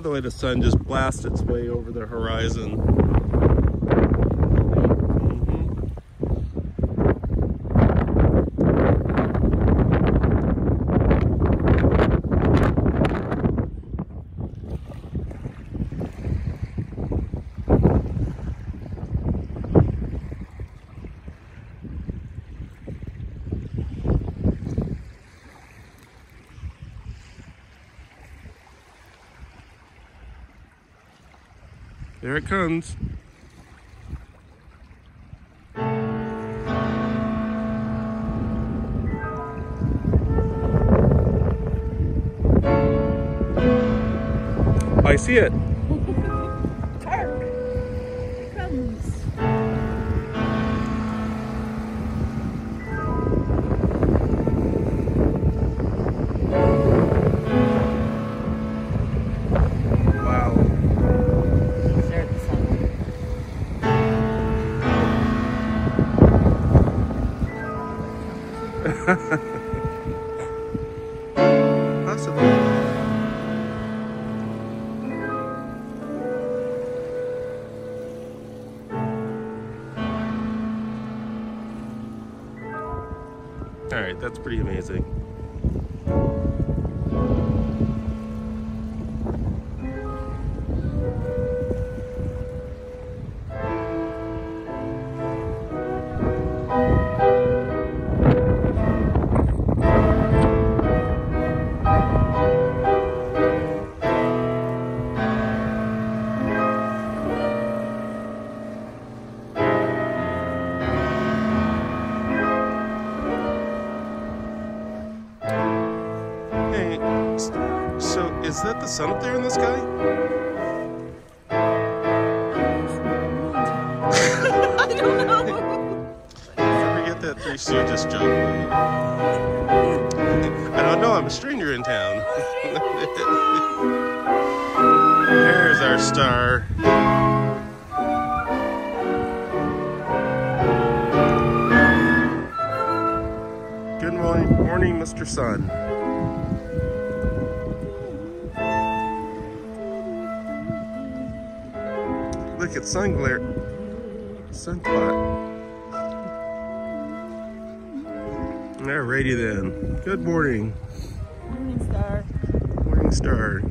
The way the sun just blasts its way over the horizon. There it comes. I see it. Here it comes. All right, that's pretty amazing. So is that the sun up there in the sky? I don't know. I forget that Three Stooges joke. I don't know, I'm a stranger in town. There's our star. Good morning, morning, Mr. Sun. Look at sun glare. Sun clock. Alrighty then. Good morning, Morning star. morning star.